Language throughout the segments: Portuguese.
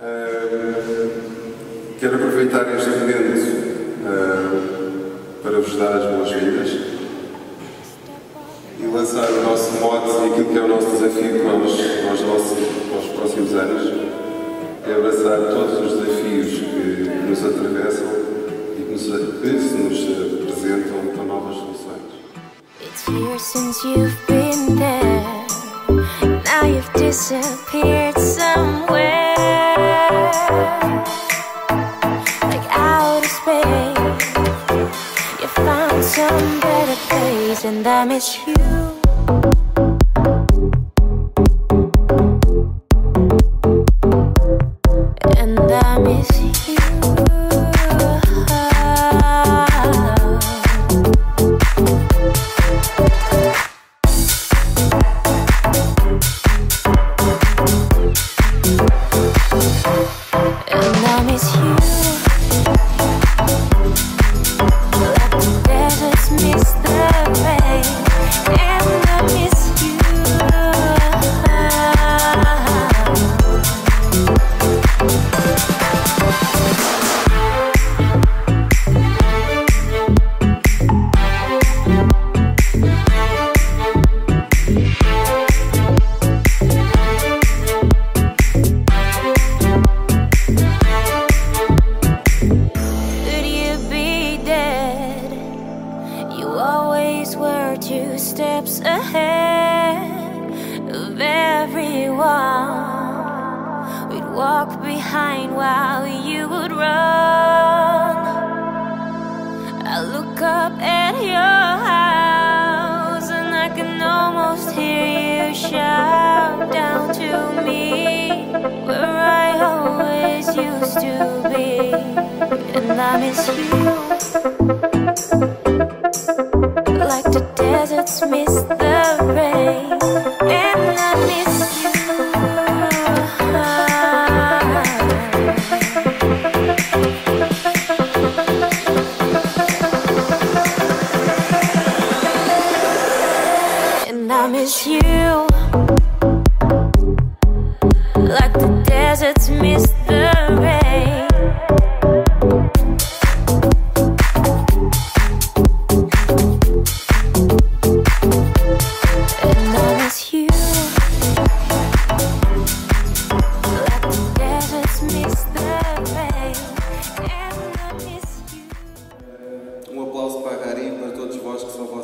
Uh, quero aproveitar este momento uh, para vos dar as boas-vindas e lançar o nosso mote e aquilo que é o nosso desafio para os, para os, nossos, para os próximos anos. É abraçar todos os desafios que nos atravessam e que, nos, que se nos apresentam com novas soluções. It's years since you've been there. Now you've disappeared somewhere. Some better place, and I miss you. Steps ahead of everyone. We'd walk behind while you would run. I look up at your house and I can almost hear you shout down to me where I always used to be. And I miss you miss the rain.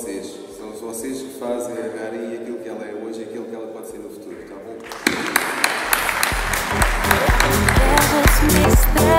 vocês. São vocês que fazem a Rari aquilo que ela é hoje e aquilo que ela pode ser no futuro, tá bom?